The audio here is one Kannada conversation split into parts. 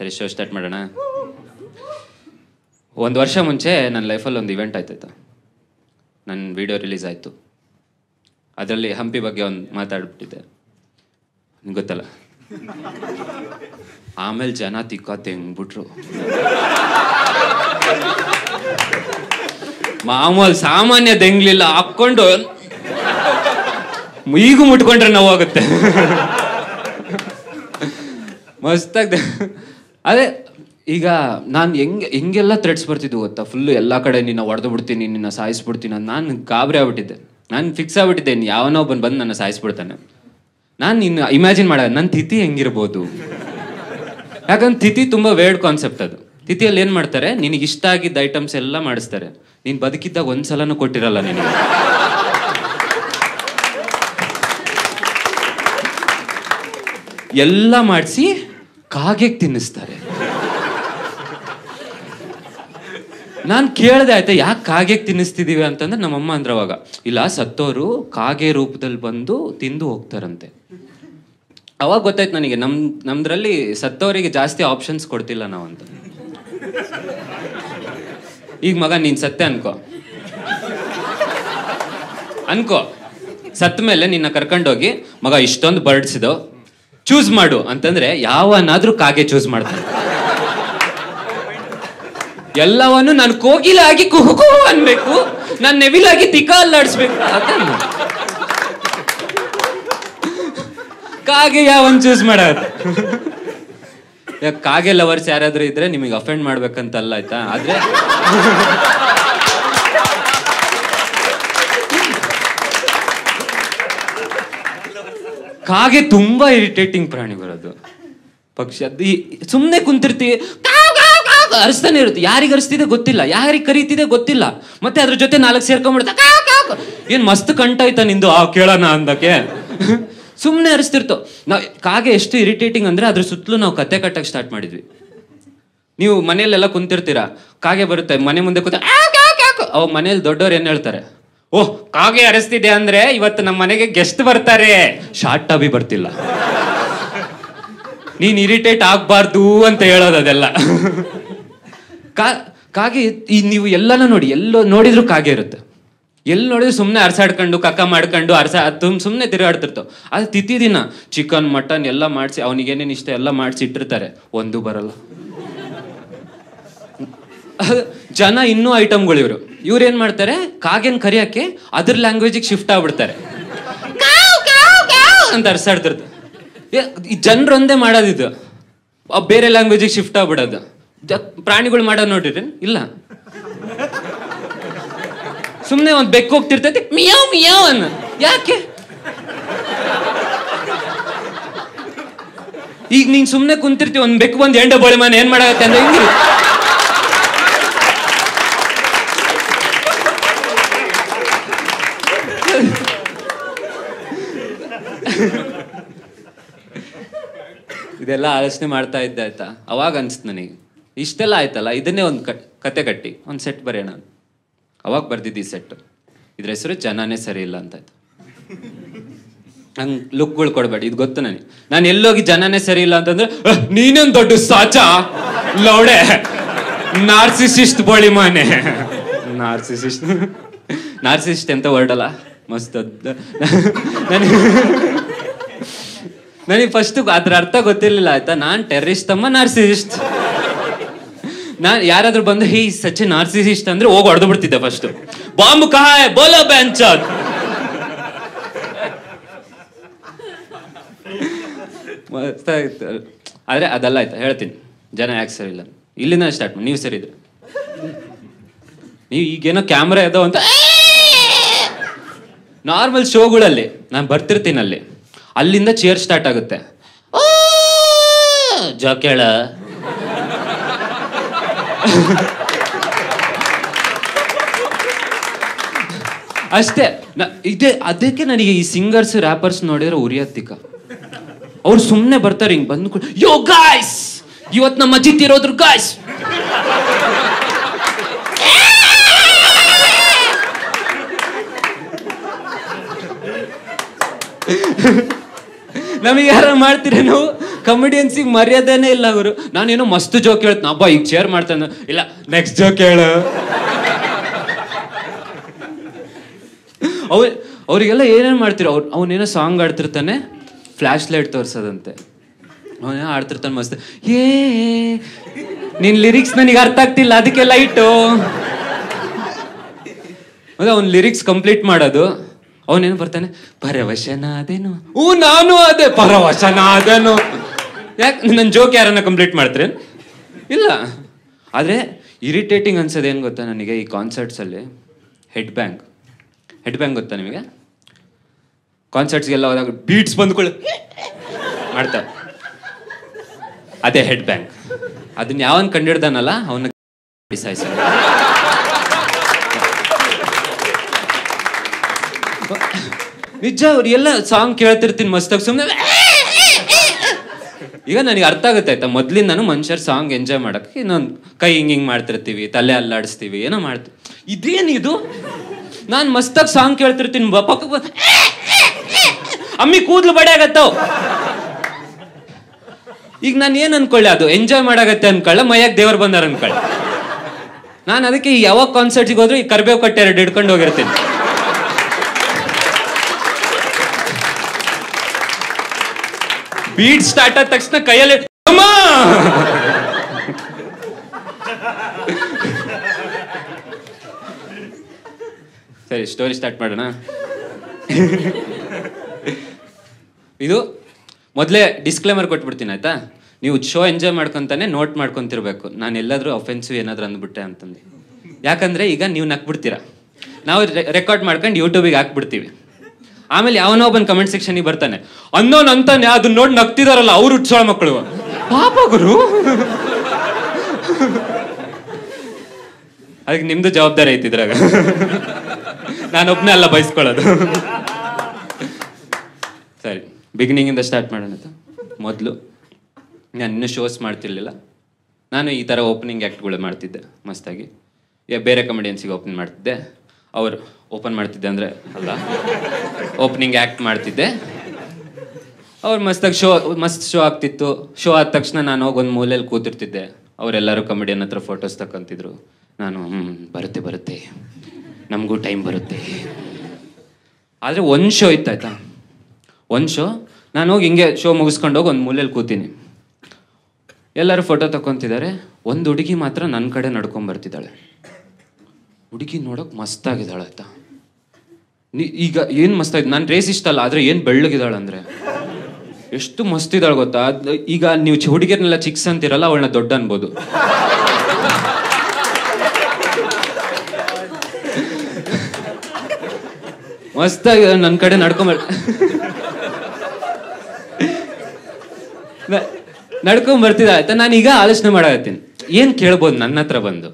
ಸರಿ ಶೋ ಸ್ಟಾರ್ಟ್ ಮಾಡೋಣ. ಒಂದು ವರ್ಷ ಮುಂಚೆ ನನ್ನ ಲೈಫಲ್ಲಿ ಒಂದು ಇವೆಂಟ್ ಆಯ್ತಾಯ್ತು. ನನ್ನ ವಿಡಿಯೋ ರಿಲೀಸ್ ಆಯಿತು. ಅದರಲ್ಲಿ ಹಂಪಿ ಬಗ್ಗೆ ಒಂದು ಮಾತಾಡ್ಬಿಟ್ಟಿದ್ದೆ. ಗೊತ್ತಲ್ಲ? ಆಮೇಲೆ ಜನ ತಿಕ್ಕ ತೆಂಗ್ಬಿಟ್ರು ಮಾಮೂಲ್ ಸಾಮಾನ್ಯ ದೆಂಗ್ಲಿಲ್ಲ, ಹಾಕ್ಕೊಂಡು ಈಗೂ ಮುಟ್ಕೊಂಡ್ರೆ ನೋವಾಗುತ್ತೆ. ಮಸ್ತಾಗ್ದೆ ಅದೇ, ಈಗ ನಾನು ಹೆಂಗೆ, ಹೆಂಗೆಲ್ಲ ಥ್ರೆಡ್ಸ್ ಬರ್ತಿದ್ವು ಗೊತ್ತಾ? ಫುಲ್ಲು ಎಲ್ಲ ಕಡೆ ನಿನ್ನ ಹೊಡೆದು ಬಿಡ್ತೀನಿ, ನಿನ್ನ ಸಾಯಿಸ್ಬಿಡ್ತೀನಿ ಅಂತ ನಾನು ಗಾಬರಿ ಆಗ್ಬಿಟ್ಟಿದ್ದೆ. ನಾನು ಫಿಕ್ಸ್ ಆಗ್ಬಿಟ್ಟಿದ್ದೆ ಯಾವನೋ ಒಬ್ಬನು ಬಂದು ನನ್ನ ಸಾಯಿಸ್ಬಿಡ್ತಾನೆ. ನಾನು ಇನ್ನು ಇಮ್ಯಾಜಿನ್ ಮಾಡ ನನ್ನ ತಿಥಿ ಹೆಂಗಿರ್ಬೋದು? ಯಾಕಂದ್ರೆ ತಿಥಿ ತುಂಬ ವೇರ್ಡ್ ಕಾನ್ಸೆಪ್ಟ್ ಅದು. ತಿಥಿಯಲ್ಲಿ ಏನು ಮಾಡ್ತಾರೆ? ನಿನಗೆ ಇಷ್ಟ ಆಗಿದ್ದ ಐಟಮ್ಸ್ ಎಲ್ಲ ಮಾಡಿಸ್ತಾರೆ. ನೀನು ಬದುಕಿದ್ದಾಗ ಒಂದ್ಸಲನೂ ಕೊಟ್ಟಿರಲ್ಲ ನಿನಗೆ. ಎಲ್ಲ ಮಾಡಿಸಿ ಕಾಗೆಗೆ ತಿನ್ನಿಸ್ತಾರೆ. ನಾನು ಕೇಳ್ದೆ, ಆಯ್ತಾ, ಯಾಕೆ ಕಾಗೆಗೆ ತಿನ್ನಿಸ್ತಿದೀವಿ? ಅಂತಂದ್ರೆ ನಮ್ಮಮ್ಮ ಅಂದ್ರೆ ಅವಾಗ, ಇಲ್ಲ, ಸತ್ತೋರು ಕಾಗೆ ರೂಪದಲ್ಲಿ ಬಂದು ತಿಂದು ಹೋಗ್ತಾರಂತೆ. ಅವಾಗ ಗೊತ್ತಾಯ್ತು ನನಗೆ, ನಮ್, ನಮ್ದ್ರಲ್ಲಿ ಸತ್ತವರಿಗೆ ಜಾಸ್ತಿ ಆಪ್ಷನ್ಸ್ ಕೊಡ್ತಿಲ್ಲ ನಾವಂತ ಈಗ ಮಗ, ನೀನ್ ಸತ್ತೆ ಅನ್ಕೋ. ಅನ್ಕೋ. ಸತ್ತ ಮೇಲೆ ನಿನ್ನ ಕರ್ಕೊಂಡೋಗಿ, ಮಗ, ಇಷ್ಟೊಂದು ಬರ್ಡ್ಸ್ ಇದಾವ್. ಚೂಸ್ ಮಾಡು ಅಂತಂದ್ರೆ ಯಾವನಾದ್ರೂ ಕಾಗೆ ಚೂಸ್ ಮಾಡ್ತಾನೆ. ಎಲ್ಲವನ್ನು ನಾನು ಕೋಗಿಲಾಗಿ ಕುಹು ಅನ್ಬೇಕು, ನಾನು ನೆವಿಲಾಗಿ ತಿಕ್ಕ ಅಲ್ಲಾಡಿಸ್ಬೇಕು. ಕಾಗೆ ಯಾವನ್ ಚೂಸ್ ಮಾಡ ಕಾಗೆ ಲವರ್ಸ್ ಯಾರಾದ್ರೂ ಇದ್ರೆ ನಿಮಗೆ ಅಫೆಂಡ್ ಮಾಡ್ಬೇಕಂತಲ್ಲ ಆಯ್ತಾ? ಆದ್ರೆ ಕಾಗೆ ತುಂಬಾ ಇರಿಟೇಟಿಂಗ್ ಪ್ರಾಣಿ ಬರೋದು. ಪಕ್ಷಿ ಅದು ಸುಮ್ಮನೆ ಕುಂತಿರ್ತೀವಿ ಹರಿಸ್ತಾನೆ ಇರುತ್ತೆ. ಯಾರಿಗೆ ಅರಿಸ್ತಿದೆ ಗೊತ್ತಿಲ್ಲ. ಯಾರಿಗೆ ಕರೀತಿದೆ ಗೊತ್ತಿಲ್ಲ. ಮತ್ತೆ ಅದ್ರ ಜೊತೆ ನಾಲ್ಕು ಸೇರ್ಕೊಂಡ್ಬಿಡ್ತಾ. ಏನ್ ಮಸ್ತ್ ಕಂಟಾಯ್ತಾ ನಿಂದು? ಆ, ಕೇಳೋಣ ಅಂದಕ್ಕೆ. ಸುಮ್ಮನೆ ಅರಿಸ್ತಿರ್ತೋ. ನಾವು ಕಾಗೆ ಎಷ್ಟು ಇರಿಟೇಟಿಂಗ್ ಅಂದ್ರೆ ಅದ್ರ ಸುತ್ತಲೂ ನಾವು ಕತೆ ಕಟ್ಟಕ್ಕೆ ಸ್ಟಾರ್ಟ್ ಮಾಡಿದ್ವಿ. ನೀವು ಮನೆಯಲ್ಲೆಲ್ಲ ಕುಂತಿರ್ತೀರಾ? ಕಾಗೆ ಬರುತ್ತೆ, ಮನೆ ಮುಂದೆ ಕೂತ ಅವ್ ಮನೇಲಿ ದೊಡ್ಡವ್ರು ಏನ್ ಹೇಳ್ತಾರೆ? ಓಹ್, ಕಾಗೆ ಅರಸ್ತಿದೆ ಅಂದ್ರೆ ಇವತ್ತು ನಮ್ಮ ಮನೆಗೆ ಗೆಸ್ಟ್ ಬರ್ತಾರೆ. ಶಾರ್ಟ್ ಟಾಬಿ ಬರ್ತಿಲ್ಲ. ನೀನ್ ಇರಿಟೇಟ್ ಆಗ್ಬಾರ್ದು ಅಂತ ಹೇಳೋದು ಅದೆಲ್ಲ. ಕಾಗೆ, ಈ ನೀವು ಎಲ್ಲಾನು ನೋಡಿ, ಎಲ್ಲೋ ನೋಡಿದ್ರು ಕಾಗೆ ಇರುತ್ತೆ. ಎಲ್ಲಿ ನೋಡಿದ್ರು ಸುಮ್ಮನೆ ಅರ್ಸಾಡ್ಕೊಂಡು, ಕಕ್ಕ ಮಾಡ್ಕೊಂಡು, ಅರ್ಸ ತುಂಬ ಸುಮ್ಮನೆ ತಿರುಗಾಡ್ತಿರ್ತಾವ. ಅದು ತಿಥಿ ದಿನ ಚಿಕನ್, ಮಟನ್ ಎಲ್ಲ ಮಾಡಿಸಿ, ಅವನಿಗೇನೇನು ಇಷ್ಟ ಎಲ್ಲ ಮಾಡಿಸಿ ಇಟ್ಟಿರ್ತಾರೆ ಒಂದು ಬರಲ್ಲ. ಜನ ಇನ್ನೂ ಐಟಮ್ಗಳು ಇವರು. ಇವ್ರು ಏನ್ ಮಾಡ್ತಾರೆ? ಕಾಗೆನ್ ಕರಿಯಕ್ಕೆ ಅದ್ರ ಲ್ಯಾಂಗ್ವೇಜಿಗೆ ಶಿಫ್ಟ್ ಆಗ್ಬಿಡ್ತಾರೆ. ಅಂತ ಅರ್ಸಾಡ್ತಿರ್ತ ಏ, ಈ ಜನರು ಒಂದೇ ಮಾಡೋದಿದು ಬೇರೆ ಲ್ಯಾಂಗ್ವೇಜಿಗೆ ಶಿಫ್ಟ್ ಆಗ್ಬಿಡೋದು. ಪ್ರಾಣಿಗಳು ಮಾಡೋದು ನೋಡಿರಿ? ಇಲ್ಲ. ಸುಮ್ಮನೆ ಒಂದ್ ಬೆಕ್ಕು ಹೋಗ್ತಿರ್ತೈತಿ ಮಿಯಾವ್ ಮಿಯಾವ್ ಅನ್ನ. ಯಾಕೆ? ಈಗ ನೀನ್ ಸುಮ್ಮನೆ ಕುಂತಿರ್ತೀವಿ ಒಂದ್ ಬೆಕ್ಕು ಒಂದು ಎಂಡ ಬೋಳೆ ಮನೆ ಏನ್ ಮಾಡಾಗತ್ತೆ ಅಂದ್ರೆ ಇದೆಲ್ಲ ಆಲೋಚನೆ ಮಾಡ್ತಾ ಇದ್ದೆ ಆಯ್ತಾ? ಅವಾಗ ಅನ್ಸ್ತು ನನಗೆ. ಇಷ್ಟೆಲ್ಲ ಆಯ್ತಲ್ಲ? ಇದನ್ನೇ ಒಂದು ಕತೆ ಕಟ್ಟಿ. ಒಂದು ಸೆಟ್ ಬರೆಯೋಣ. ಅವಾಗ ಬರ್ದಿದ್ದು ಸೆಟ್ ಇದ್ರ ಹೆಸರು ಜನನೇ ಸರಿ ಇಲ್ಲ ಅಂತ ಆಯ್ತು. ಹಂಗ್ ಲುಕ್ಗಳು ಕೊಡಬೇಡಿ. ಇದು ಗೊತ್ತು ನನಗೆ. ನಾನು ಎಲ್ಲೋಗಿ ಜನನೇ ಸರಿ ಇಲ್ಲ ಅಂತಂದ್ರೆ "ಅಹ್, ನೀನೇನ್ ದೊಡ್ಡ ಸಾಚ? ಲೌಡೆ. ನಾರ್ಸಿಸಿಸ್ಟ್ ಬೋಳಿ ಮಾನೆ ನಾರ್ಸಿಸಿಸ್ಟ್. ನಾರ್ಸಿಸಿಸ್ಟ್ ಎಂತ ವರ್ಡ್ ಅಲ್ಲ? ಮಸ್ತ್ ನನಗೆ ಫಸ್ಟ್ ಅದ್ರ ಅರ್ಥ ಗೊತ್ತಿರ್ಲಿಲ್ಲ, ಆಯ್ತಾ? ನಾನ್ ಟೆರರಿಸ್ಟ್ ಅಮ್ಮ ನಾರ್ಸಿಸಿಸ್ಟ್ ನಾನ್ ಯಾರಾದ್ರೂ ಬಂದು ಹೇ ಸಚ್ ನಾರ್ಸಿಸಿಸ್ಟ್ ಅಂದ್ರೆ ಹೋಗಿ ಹೊಡೆದು ಬಿಡ್ತಿದ್ದೆ ಫಸ್ಟ್ ಬಾಂಬ್ ಕಹಾಯ್, ಬೋಲೋ ಮಸ್ತಾಗಿತ್ತು ಆದ್ರೆ ಅದೆಲ್ಲ ಆಯ್ತಾ. ಹೇಳ್ತೀನಿ. ಜನ ಯಾಕೆ ಸರಿ ಇಲ್ಲ? ಇಲ್ಲಿಂದ ಸ್ಟಾರ್ಟ್ ಮಾಡಿ. ನೀವು ಸರಿ ಇದ್ರೆ. ನೀವು ಈಗೇನೋ ಕ್ಯಾಮ್ರಾ ಇದಾವ ಅಂತ ನಾರ್ಮಲ್ ಶೋಗಳಲ್ಲಿ ನಾನು ಬರ್ತಿರ್ತೀನಿ ಅಲ್ಲಿ ಅಲ್ಲಿಂದ ಚೇರ್ ಸ್ಟಾರ್ಟ್ ಆಗುತ್ತೆ. ಜೋಕೇಳ ಅಷ್ಟೇ ಇದೇ, ಅದಕ್ಕೆ ನನಗೆ ಈ ಸಿಂಗರ್ಸ್ ರ್ಯಾಪರ್ಸ್ ನೋಡಿದ್ರೆ ಉರಿಯತ್ತಿಕ. ಅವ್ರು ಸುಮ್ಮನೆ ಬರ್ತಾರೆ, ಹಿಂಗೆ ಬಂದು ಯೋ ಗಾಯ್ಸ್ ಇವತ್ತು ನಮ್ಮ ಅಜಿತ್ ಇರೋದ್ರು ಗಾಯ್ಸ್ ನಮಗೆ ಯಾರ ಮಾಡ್ತೀರ ನಾವು? ಕಮಿಡಿಯನ್ಸಿಗೆ ಮರ್ಯಾದೆನೇ ಇಲ್ಲ ಅವರು ನಾನೇನೋ ಮಸ್ತ್ ಜೋಕ್ ಹೇಳ್ತೀನಿ. ಅಬ್ಬ, ಈಗ ಶೇರ್ ಮಾಡ್ತಾನೆ. ಇಲ್ಲ ನೆಕ್ಸ್ಟ್ ಜೋಕ್ ಹೇಳು. ಅವ್, ಅವರಿಗೆಲ್ಲ ಏನೇನು ಮಾಡ್ತೀರ? ಅವ್ರು, ಅವನೇನೋ ಸಾಂಗ್ ಆಡ್ತಿರ್ತಾನೆ ಫ್ಲ್ಯಾಶ್ ಲೈಟ್ ತೋರ್ಸೋದಂತೆ. ಅವನೇ ಆಡ್ತಿರ್ತಾನೆ ಮಸ್ತ್. ಏ, ನಿನ್ ಲಿರಿಕ್ಸ್ ನನಗೆ ಅರ್ಥ ಆಗ್ತಿಲ್ಲ, ಅದಕ್ಕೆ ಲೈಟು ಅದೇ ಅವ್ನ ಲಿರಿಕ್ಸ್ ಕಂಪ್ಲೀಟ್ ಮಾಡೋದು. ಅವನೇನು ಬರ್ತಾನೆ? ಪರವಶನಾದೇನು. ಹ್ಞೂ ನಾನು ಅದೇ ಪರವಶನಾದನು. ಯಾಕೆ ನನ್ನ ಜೋಕ್ ಯಾರನ್ನ ಕಂಪ್ಲೀಟ್ ಮಾಡ್ತಾರೆ? ಇಲ್ಲ. ಆದರೆ ಇರಿಟೇಟಿಂಗ್ ಅನ್ಸೋದು ಏನು ಗೊತ್ತಾ ನನಗೆ ಈ ಕಾನ್ಸರ್ಟ್ಸಲ್ಲಿ ಹೆಡ್ ಬ್ಯಾಂಗ್ ಹೆಡ್ ಬ್ಯಾಂಗ್ ಗೊತ್ತಾ ನಿಮಗೆ? ಕಾನ್ಸರ್ಟ್ಸ್ಗೆಲ್ಲ ಹೋದಾಗ ಬೀಟ್ಸ್ ಬಂದ್ಕೊಳ್ಳಿ ಮಾಡ್ತಾರೆ ಅದೇ ಹೆಡ್ ಬ್ಯಾಂಗ್ ಅದನ್ನ ಯಾವನ್ ಕಂಡಿಡ್ದಾನಲ್ಲ ಅವನ್ನ ಬಿಸಾಯಿಸ ನಿಜ, ಅವ್ರು ಎಲ್ಲ ಸಾಂಗ್ ಕೇಳ್ತಿರ್ತೀನಿ ಮಸ್ತಾಗಿ ಸುಮ್ಮನೆ ಈಗ ನನಗೆ ಅರ್ಥ ಆಗುತ್ತೆ, ಆಯ್ತಾ? ಮೊದ್ಲಿಂದ ನಾನು ಮನುಷ್ಯರ್ ಸಾಂಗ್ ಎಂಜಾಯ್ ಮಾಡಕ್ಕೆ ಇನ್ನೊಂದು ಕೈ ಹಿಂಗ್ ಹಿಂಗ್ ಮಾಡ್ತಿರ್ತೀವಿ, ತಲೆ ಅಲ್ಲಾಡಿಸ್ತೀವಿ, ಏನೋ ಮಾಡ್ತೀವಿ. ಇದೇನಿದು? ನಾನು ಮಸ್ತಾಗಿ ಸಾಂಗ್ ಕೇಳ್ತಿರ್ತೀನಿ, ಬ- ಅಮ್ಮಿ ಕೂದ್ಲು ಬಡೆ ಆಗತ್ತವ್ ಈಗ ನಾನು ಏನು ಅನ್ಕೊಳ್ಳೆ ಅದು? ಎಂಜಾಯ್ ಮಾಡಾಗತ್ತೆ ಅನ್ಕೊಳ್ಳೆ, ಮೈಯಾಗ ದೇವ್ರು ಬಂದಾರ ಅನ್ಕೊಳ್ಳೆ. ನಾನು ಅದಕ್ಕೆ ಯಾವಾಗ ಕಾನ್ಸರ್ಟ್ಗೆ ಹೋದ್ರು ಈ ಕರ್ಬೇವು ಕಟ್ಟೆ ಎರಡು ಹಿಡ್ಕೊಂಡು ಹೋಗಿರ್ತೀನಿ. ಬೀಟ್ ಸ್ಟಾರ್ಟ್ ಆದ ತಕ್ಷಣ ಕೈಯಲ್ಲಿ! ಸರಿ ಸ್ಟೋರಿ ಸ್ಟಾರ್ಟ್ ಮಾಡೋಣ. ಇದು ಮೊದಲೇ ಡಿಸ್ಕ್ಲೇಮರ್ ಕೊಟ್ಬಿಡ್ತೀನಿ, ಆಯ್ತಾ? ನೀವು ಶೋ ಎಂಜಾಯ್ ಮಾಡ್ಕೊಂತಾನೆ ನೋಟ್ ಮಾಡ್ಕೊಂತಿರ್ಬೇಕು. ನಾನು ಎಲ್ಲಾದ್ರೂ ಅಫೆನ್ಸಿವ್ ಏನಾದ್ರೂ ಅಂದ್ಬಿಟ್ಟೆ ಅಂತಂದು. ಯಾಕಂದ್ರೆ ಈಗ ನೀವು ನಕ್ಬಿಡ್ತೀರಾ? ನಾವು ರೆಕಾರ್ಡ್ ಮಾಡ್ಕೊಂಡು ಯೂಟ್ಯೂಬಿಗೆ ಹಾಕ್ಬಿಡ್ತೀವಿ. ಆಮೇಲೆ ಯಾವನೋ ಒಬ್ಬನ ಕಮೆಂಟ್ ಸೆಕ್ಷನ್ಗೆ ಬರ್ತಾನೆ, ಅನ್ನೋನ್ ಅಂತಾನೆ ಅದನ್ನ ನೋಡಿ ನಗ್ತಿದಾರಲ್ಲ, ಅವ್ರು ಹುಟ್ಸೋಳ ಮಕ್ಕಳು. ಪಾಪ ಗುರು. ಅದಕ್ಕೆ ನಿಮ್ದು ಜವಾಬ್ದಾರಿ ಐತಿದ್ರಾಗ ನಾನೊಬ್ನೇ ಅಲ್ಲ ಬಯಸ್ಕೊಳ್ಳೋದು ಸರಿ ಬಿಗಿನಿಂಗಿಂದ ಸ್ಟಾರ್ಟ್ ಮಾಡೋಣ? ಮೊದಲು, ನಾನು ಇನ್ನೂ ಶೋಸ್ ಮಾಡ್ತಿರ್ಲಿಲ್ಲ. ನಾನು ಈ ಥರ ಓಪನಿಂಗ್ ಆ್ಯಕ್ಟ್ಗಳು ಮಾಡ್ತಿದ್ದೆ, ಮಸ್ತಾಗಿ. ಬೇರೆ ಕಮಿಡಿಯನ್ಸಿಗೆ ಓಪನ್ ಮಾಡ್ತಿದ್ದೆ. ಅವರು ಓಪನ್ ಮಾಡ್ತಿದ್ದೆ ಅಂದರೆ, ಅಲ್ಲ, ಓಪನಿಂಗ್ ಆ್ಯಕ್ಟ್ ಮಾಡ್ತಿದ್ದೆ. ಅವ್ರು ಮಸ್ತಾಗಿ ಶೋ ಮಸ್ತ್ ಶೋ ಆಗ್ತಿತ್ತು. ಶೋ ಆದ ತಕ್ಷಣ ನಾನು ಹೋಗಿ ಒಂದು ಮೂಲೆಯಲ್ಲಿ ಕೂತಿರ್ತಿದ್ದೆ. ಅವರೆಲ್ಲರೂ ಕಮಿಡಿಯನ್ ಹತ್ರ ಫೋಟೋಸ್ ತಗೊಂತಿದ್ರು ನಾನು ಹ್ಞೂ ಬರುತ್ತೆ ಬರುತ್ತೆ. ನಮಗೂ ಟೈಮ್ ಬರುತ್ತೆ. ಆದರೆ ಒಂದು ಶೋ ಇತ್ತಾಯ್ತಾ ಒಂದು ಶೋ ನಾನು ಹೋಗಿ ಹಿಂಗೆ ಶೋ ಮುಗಿಸ್ಕೊಂಡು ಹೋಗಿ ಒಂದು ಮೂಲೆಯಲ್ಲಿ ಕೂತೀನಿ. ಎಲ್ಲರೂ ಫೋಟೋ ತಗೊಂತಿದ್ದಾರೆ ಒಂದು ಹುಡುಗಿ ಮಾತ್ರ ನನ್ನ ಕಡೆ ನಡ್ಕೊಂಡ್ ಬರ್ತಿದ್ದಾಳೆ. ಹುಡುಗಿ ನೋಡೋಕೆ ಮಸ್ತಾಗಿದ್ದಾಳೆ ಆಯ್ತಾ? ನೀ ಈಗ ಏನು ಮಸ್ತಾಗಿದೆ ನಾನು ರೇಸ್ ಇಷ್ಟ ಅಲ್ಲ, ಆದರೆ ಏನು ಬೆಳ್ಳಗಿದ್ದಾಳೆ ಅಂದರೆ? ಎಷ್ಟು ಮಸ್ತ್ ಇದ್ದಾಳೆ ಗೊತ್ತಾ? ಈಗ ನೀವು ಹುಡುಗಿಯರ್ನೆಲ್ಲ ಚಿಕ್ಸ್ ಅಂತಿರಲ್ಲ, ಅವಳನ್ನ ದೊಡ್ಡ ಅನ್ಬೋದು. ಮಸ್ತಾಗಿ ನನ್ನ ಕಡೆ ನಡ್ಕೊಂಬರ್ ನಡ್ಕೊಂಡ್ ಬರ್ತಿದ್ದ ಆಯ್ತಾ? ನಾನು ಈಗ ಆಲೋಚನೆ ಮಾಡತ್ತೀನಿ ಏನು ಕೇಳ್ಬೋದು ನನ್ನ ಹತ್ರ ಬಂದು?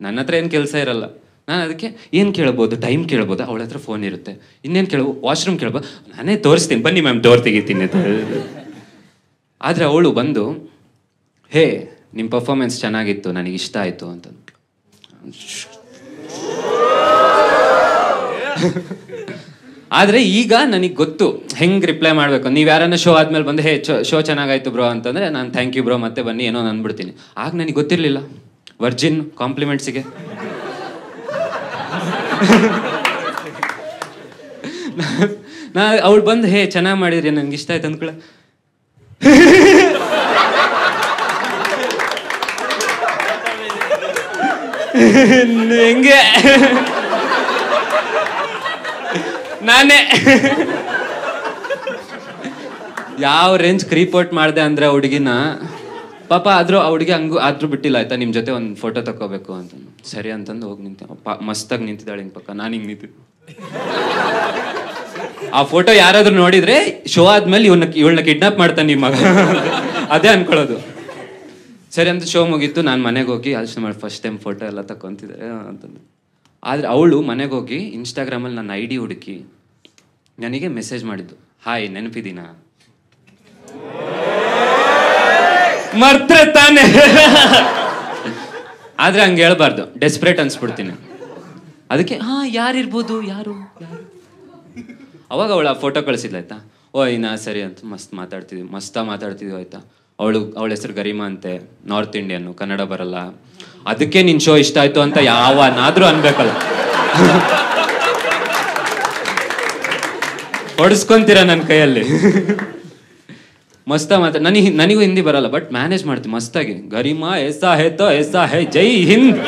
ನನ್ನ ಹತ್ರ ಏನು ಕೆಲಸ ಇರಲ್ಲ. ನಾನು ಅದಕ್ಕೆ ಏನು ಕೇಳ್ಬೋದು? ಟೈಮ್ ಕೇಳ್ಬೋದು? ಅವಳ ಹತ್ರ ಫೋನ್ ಇರುತ್ತೆ. ಇನ್ನೇನು ಕೇಳ್ಬೋ? ವಾಶ್ರೂಮ್ ಕೇಳ್ಬೋದು ನಾನೇ ತೋರಿಸ್ತೀನಿ. ಬನ್ನಿ ಮ್ಯಾಮ್ ಡೋರ್ ತೆಗಿತೀನಿ ಅಂತ. ಆದರೆ ಅವಳು ಬಂದು, ಹೇ ನಿಮ್ಮ ಪರ್ಫಾರ್ಮೆನ್ಸ್ ಚೆನ್ನಾಗಿತ್ತು. ನನಗೆ ಇಷ್ಟ ಆಯಿತು ಅಂತ ಆದರೆ ಈಗ ನನಗೆ ಗೊತ್ತು. ಹೆಂಗೆ ರಿಪ್ಲೈ ಮಾಡಬೇಕು? ನೀವು ಯಾರನ್ನ ಶೋ ಆದ್ಮೇಲೆ ಬಂದು, ಹೇ ಶೋ ಚೆನ್ನಾಗಾಯ್ತು ಬ್ರೋ ಅಂತಂದರೆ, ನಾನು ಥ್ಯಾಂಕ್ ಯು ಬ್ರೋ ಮತ್ತೆ ಬನ್ನಿ ಏನೋ ಅಂದ್ಬಿಡ್ತೀನಿ. ಆಗ ನನಗೆ ಗೊತ್ತಿರ್ಲಿಲ್ಲ. ವರ್ಜಿನ್ ಕಾಂಪ್ಲಿಮೆಂಟ್ಸಿಗೆ ನಾ, ಅವಳು ಬಂದು, ಹೇ, ಚೆನ್ನಾಗಿ ಮಾಡಿದ್ರಿ ನನಗೆ ಇಷ್ಟ ಆಯ್ತು ಅಂದ್ಕೊಳ. ಹೆಂಗೆ? ನಾನೇ. ಯಾವ ರೇಂಜ್ ಕ್ರೀಪೌಟ್ ಮಾಡಿದೆ ಅಂದ್ರೆ ಹುಡುಗಿನ? ಪಾಪ ಆದ್ರೂ ಆ ಹುಡುಗಿ ಹಂಗು ಆದ್ರೂ ಬಿಟ್ಟಿಲ್ಲ, ಆಯ್ತಾ? ನಿಮ್ ಜೊತೆ ಒಂದು ಫೋಟೋ ತಕೋಬೇಕು ಅಂತ ಸರಿ ಅಂತಂದು ಹೋಗಿ ನಿಂತೆ. ಮಸ್ತಾಗಿ ನಿಂತಿದ್ದಾಳೆ ಹಿಂಗ್ ಪಕ್ಕ. ನಾನು ಹಿಂಗ್ ನಿಂತಿದ್ದೆ ಆ ಫೋಟೋ ಯಾರಾದ್ರೂ ನೋಡಿದ್ರೆ ಶೋ ಆದ್ಮೇಲೆ ಇವನ್ನ ಇವಳನ್ನ ಕಿಡ್ನಾಪ್ ಮಾಡ್ತಾನೆ ನಿಮ್ಮ ಮಗ. ಅದೇ ಅನ್ಕೊಳ್ಳೋದು. ಸರಿ ಅಂತ ಶೋ ಮುಗೀತು. ನಾನು ಮನೆಗೆ ಹೋಗಿ ಆಲೋಚನೆ ಮಾಡಿ ಫಸ್ಟ್ ಟೈಮ್ ಫೋಟೋ ಎಲ್ಲ ತಕೊಂತಿದ್ದಾರೆ ಅಂತಂದು. ಆದ್ರೆ ಅವಳು ಮನೆಗೆ ಹೋಗಿ ಇನ್ಸ್ಟಾಗ್ರಾಮಲ್ಲಿ ನನ್ನ ಐ ಡಿ ಹುಡುಕಿ ನನಗೆ ಮೆಸೇಜ್ ಮಾಡಿದ್ದು. ಹಾಯ್ ನೆನಪಿದೀನಾ ಮರ್ತ್ರೆ ತಾನೆ. ಆದ್ರೆ ಹಂಗೆ ಹೇಳ್ಬಾರ್ದು. ಡೆಸ್ಪ್ರೇಟ್ ಅನ್ಸ್ಬಿಡ್ತೀನಿ. ಅದಕ್ಕೆ, ಹಾ, ಯಾರಿರ್ಬೋದು? ಯಾರು? ಯಾರು? ಅವಾಗ ಅವಳು ಆ ಫೋಟೋ ಕಳಿಸಿದ್ಲಾಯ್ತಾ ಓ, ಇನ್ನ ಸರಿ ಅಂತ ಮಸ್ತ್ ಮಾತಾಡ್ತಿದ್ವಿ. ಮಸ್ತ ಮಾತಾಡ್ತಿದ್ವಿ, ಆಯ್ತಾ? ಅವಳು, ಅವಳ ಹೆಸರು ಗರಿಮಾ ಅಂತೆ. ನಾರ್ತ್ ಇಂಡಿಯನ್ನು ಕನ್ನಡ ಬರಲ್ಲ. ಅದಕ್ಕೆ ನಿನ್ ಶೋ ಇಷ್ಟ ಆಯ್ತು ಅಂತ ಯಾವನಾದ್ರೂ ಅನ್ಬೇಕಲ್ಲ. ಹೊಡಿಸ್ಕೊಂತೀರ ನನ್ನ ಕೈಯಲ್ಲಿ? ಮಸ್ತ ಮಾತಾ ನನಗೆ ನನಗೂ ಹಿಂದಿ ಬರಲ್ಲ ಬಟ್ ಮ್ಯಾನೇಜ್ ಮಾಡ್ತೀನಿ ಮಸ್ತಾಗಿ. ಗರಿಮಾ ಎಸಾ ಹೇ ತೋ ಎಸಾ ಹೇ, ಜೈ ಹಿಂದ್.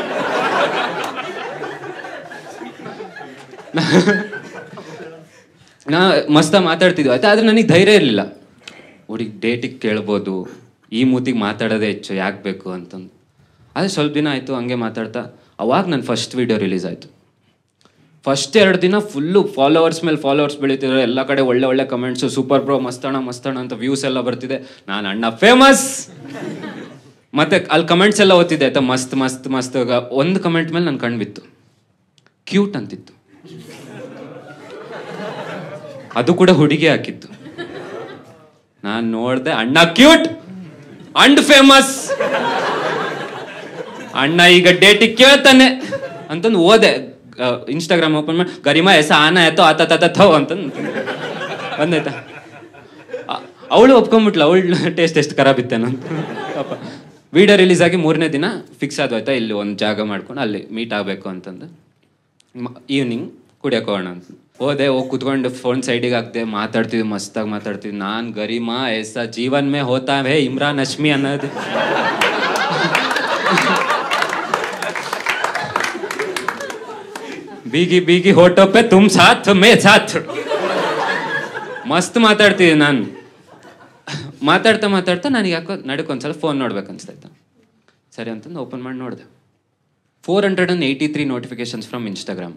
ನಾ ಮಸ್ತ ಮಾತಾಡ್ತಿದ್ವಿ ಆಯ್ತಾ? ಆದ್ರೆ ನನಗೆ ಧೈರ್ಯ ಇರಲಿಲ್ಲ. ಹುಡುಗಿ ಡೇಟಿಗೆ ಕೇಳ್ಬೋದು, ಈ ಮೂತಿಗೆ ಮಾತಾಡೋದೇ ಹೆಚ್ಚು, ಯಾಕೆ ಬೇಕು ಅಂತಂದು. ಆದರೆ ಸ್ವಲ್ಪ ದಿನ ಆಯಿತು, ಹಂಗೆ ಮಾತಾಡ್ತಾ. ಅವಾಗ ನನ್ನ ಫಸ್ಟ್ ವಿಡಿಯೋ ರಿಲೀಸ್ ಆಯಿತು. ಫಸ್ಟ್ ಎರಡು ದಿನ ಫುಲ್ಲು ಫಾಲೋವರ್ಸ್ ಮೇಲೆ ಫಾಲೋವರ್ಸ್ ಬೆಳೀತಿದ್ರು. ಎಲ್ಲ ಕಡೆ ಒಳ್ಳೆ ಒಳ್ಳೆ ಕಮೆಂಟ್ಸು ಸೂಪರ್ ಬ್ರೋ ಮಸ್ತಣ ಮಸ್ತಣ ಅಂತ ವ್ಯೂಸ್ ಎಲ್ಲ ಬರ್ತಿದೆ. ನಾನು ಅಣ್ಣ ಫೇಮಸ್ ಮತ್ತೆ ಅಲ್ಲಿ ಕಮೆಂಟ್ಸ್ ಎಲ್ಲ ಓದ್ತಿದ್ದೆ, ಆಯ್ತಾ? ಮಸ್ತ್ ಮಸ್ತ್ ಮಸ್ತ್. ಒಂದು ಕಮೆಂಟ್ ಮೇಲೆ ನನ್ನ ಕಣ್ಬಿತ್ತು ಕ್ಯೂಟ್ ಅಂತಿತ್ತು. ಅದು ಕೂಡ ಹುಡುಗಿ ಹಾಕಿತ್ತು. ನಾನು ನೋಡಿದೆ, ಅಣ್ಣ ಕ್ಯೂಟ್ ಅಂಡ್ ಫೇಮಸ್ ಅಣ್ಣ ಈಗ ಡೇಟಿಗೆ ಕೇಳ್ತಾನೆ ಅಂತಂದು ಓದೆ. ಇನ್ಸ್ಟಾಗ್ರಾಮ್ ಓಪನ್ ಮಾಡಿ, ಗರಿಮಾ, ಎಸ, ಆನ ಆಯ್ತೋ ಆತ ತಾತ ಥೋ ಅಂತ ಬಂದಾಯ್ತಾ? ಅವಳು ಒಪ್ಕೊಂಬಿಟ್ಲ, ಅವಳು ಟೇಸ್ಟ್ ಎಷ್ಟು ಖರಾಬ್ ಇತ್ತೇನೋ ಪಾಪ. ವಿಡಿಯೋ ರಿಲೀಸ್ ಆಗಿ ಮೂರನೇ ದಿನ ಫಿಕ್ಸ್ ಆದ್ವು ಆಯ್ತಾ ಇಲ್ಲಿ ಒಂದು ಜಾಗ ಮಾಡ್ಕೊಂಡು ಅಲ್ಲಿ ಮೀಟ್ ಆಗಬೇಕು ಅಂತಂದು. ಈವ್ನಿಂಗ್ ಕುಡಿಯೋಕೆ ಹೋಗೋಣ ಅಂತ. ಹೋದೆ, ಹೋಗಿ ಕುತ್ಕೊಂಡು ಫೋನ್ ಸೈಡಿಗೆ ಹಾಕ್ದೆ, ಮಾತಾಡ್ತಿದ್ವಿ, ಮಸ್ತಾಗಿ ಮಾತಾಡ್ತಿದ್ವಿ. ನಾನು ಗರಿಮಾ, ಎಸ ಜೀವನ್ ಮೇ ಹೋತಾ, ಹೇ, ಇಮ್ರಾನ್ ಅಶ್ಮಿ ಅನ್ನೋದು. ಬೀಗಿ ಬೀಗಿ ಹೋಟೋಪೆ ತುಮ್ ಸಾಥ್ ಮೇ ಸಾಥ್ ಮಸ್ತ್ ಮಾತಾಡ್ತಿದ್ದೆ ನಾನು. ಮಾತಾಡ್ತಾ ಮಾತಾಡ್ತಾ ನನಗೆ ಯಾಕೋ ನಡಕ್ ಒಂದ್ಸಲ ಫೋನ್ ನೋಡ್ಬೇಕು ಅನಿಸ್ತಾಯ್ತು ಸರಿ ಅಂತಂದು ಓಪನ್ ಮಾಡಿ ನೋಡಿದೆ. Four hundred and eighty three notifications from Instagram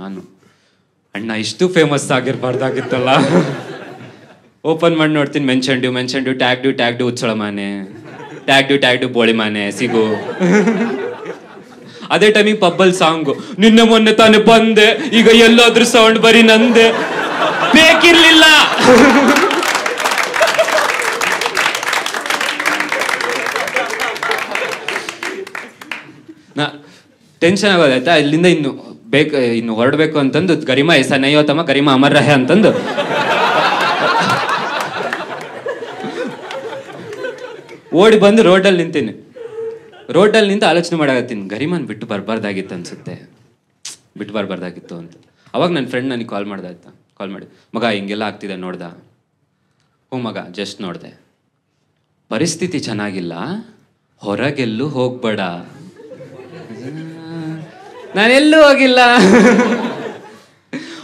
ನಾನು, ಅಣ್ಣ, ಇಷ್ಟು ಫೇಮಸ್ ಆಗಿರ್ಬಾರ್ದಾಗಿತ್ತಲ್ಲ. ಓಪನ್ ಮಾಡಿ ನೋಡ್ತೀನಿ ಮೆನ್ಷನ್ ಡ್ಯೂ ಮೆನ್ಷನ್ ಡ್ಯೂ ಟ್ಯಾಗ್ ಡ್ಯೂ ಟ್ಯಾಗ್ ಡ್ಯೂ ಉಚ್ಚಳ ಮಾನೆ ಟ್ಯಾಗ್ ಡ್ಯೂ ಟ್ಯಾಗ್ ಡ್ಯೂ ಬೋಳಿ ಮಾನೆ ಸಿಗು ಅದೇ ಟೈಮಿಗೆ ಪಬ್ಬಲ್ ಸಾಂಗು ನಿನ್ನೆ ಮೊನ್ನೆ ತಾನೆ ಬಂದೆ, ಈಗ ಎಲ್ಲಾದ್ರೂ ಸೌಂಡ್ ಬರೀ ನಂದೆ. ಬೇಕಿರ್ಲಿಲ್ಲ. ನಾ ಟೆನ್ಷನ್ ಆಗೋದಾಯ್ತಾ ಇಲ್ಲಿಂದ ಇನ್ನು ಬೇಕು, ಇನ್ನು ಹೊರಡ್ಬೇಕು ಅಂತಂದು, ಗರಿಮಾ ಎಸ ಗರಿಮ ಅಮರ್ ರಹೆ ಅಂತಂದು. ಓಡಿ ಬಂದು ರೋಡಲ್ಲಿ ನಿಂತೀನಿ. ರೋಡಲ್ಲಿ ನಿಂತು ಆಲೋಚನೆ ಮಾಡಾಕತ್ತೀನಿ, ಗರಿಮನ್ ಬಿಟ್ಟು ಬರಬಾರ್ದಾಗಿತ್ತು ಅನ್ಸುತ್ತೆ. ಬಿಟ್ಟು ಬರಬಾರ್ದಾಗಿತ್ತು ಅಂತ. ಅವಾಗ ನನ್ನ ಫ್ರೆಂಡ್ ನನಗೆ ಕಾಲ್ ಮಾಡ್ದ ಆಯ್ತಾ? ಕಾಲ್ ಮಾಡಿ, ಮಗ ಹಿಂಗೆಲ್ಲ ಆಗ್ತಿದೆ ನೋಡ್ದ. ಹ್ಞೂ ಮಗ ಜಸ್ಟ್ ನೋಡಿದೆ. ಪರಿಸ್ಥಿತಿ ಚೆನ್ನಾಗಿಲ್ಲ, ಹೊರಗೆಲ್ಲೂ ಹೋಗ್ಬೇಡ. ನಾನೆಲ್ಲೂ ಹೋಗಿಲ್ಲ.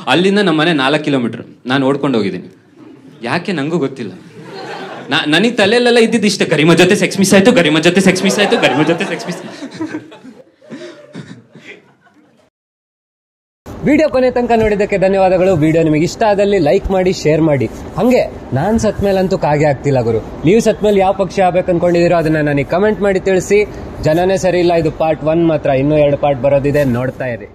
ಅಲ್ಲಿಂದ ನಮ್ಮ ಮನೆ ನಾಲ್ಕು ಕಿಲೋಮೀಟ್ರ್. ನಾನು ಓಡ್ಕೊಂಡು ಹೋಗಿದ್ದೀನಿ. ಯಾಕೆ ನನಗೂ ಗೊತ್ತಿಲ್ಲ. ನನಗೆ ತಲೆಯಲ್ಲೆಲ್ಲ ಇದ್ದಿದ್ದು ಇಷ್ಟ. ಗರಿಮ ಜೊತೆ ಸೆಕ್ಸ್ ಮಿಸ್ ಆಯ್ತು, ಗರಿಮ ಜೊತೆ ಸೆಕ್ಸ್ ಮಿಸ್ ಆಯ್ತು, ಗರಿಮ ಜೊತೆ ಸೆಕ್ಸ್ ಮಿಸ್ ವಿಡಿಯೋ ಕೊನೆ ತನಕ ನೋಡಿದ್ದಕ್ಕೆ ಧನ್ಯವಾದಗಳು. ವಿಡಿಯೋ ನಿಮಗೆ ಇಷ್ಟ ಆದಲ್ಲಿ ಲೈಕ್ ಮಾಡಿ, ಶೇರ್ ಮಾಡಿ. ಹಂಗೆ ನಾನು ಸತ್ ಮೇಲಂತೂ ಕಾಗೆ ಆಗ್ತಿಲ್ಲ ಗುರು. ನೀವು ಸತ್ ಮೇಲೆ ಯಾವ ಪಕ್ಷ ಆಗ್ಬೇಕು ಅನ್ಕೊಂಡಿದ್ದೀರೋ ಅದನ್ನ ನನಗೆ ಕಮೆಂಟ್ ಮಾಡಿ ತಿಳಿಸಿ. ಜನನೇ ಸರಿ ಇಲ್ಲ, ಇದು ಪಾರ್ಟ್ ಒನ್ ಮಾತ್ರ. ಇನ್ನೂ ಎರಡು ಪಾರ್ಟ್ ಬರೋದಿದೆ, ನೋಡ್ತಾ ಇರಿ.